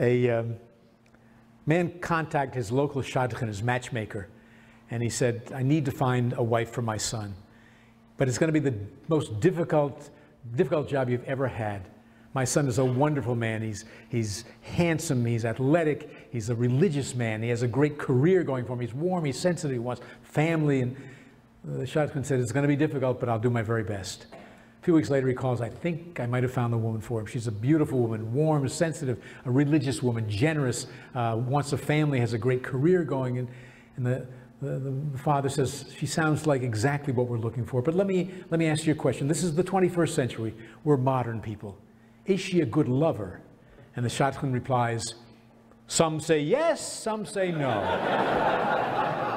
a um, man contacted his local shadchan, his matchmaker, and he said, I need to find a wife for my son. But it's going to be the most difficult, difficult job you've ever had. My son is a wonderful man. He's, he's handsome, he's athletic, he's a religious man. He has a great career going for him. He's warm, he's sensitive, he wants family. And the shadchan said, It's going to be difficult, but I'll do my very best. A few weeks later, he calls, I think I might have found the woman for him. She's a beautiful woman, warm, sensitive, a religious woman, generous, uh, wants a family, has a great career going. And, and the, the, the, father says, she sounds like exactly what we're looking for. But let me, let me ask you a question. This is the 21st century. We're modern people. Is she a good lover? And the shadchan replies, some say yes, some say no.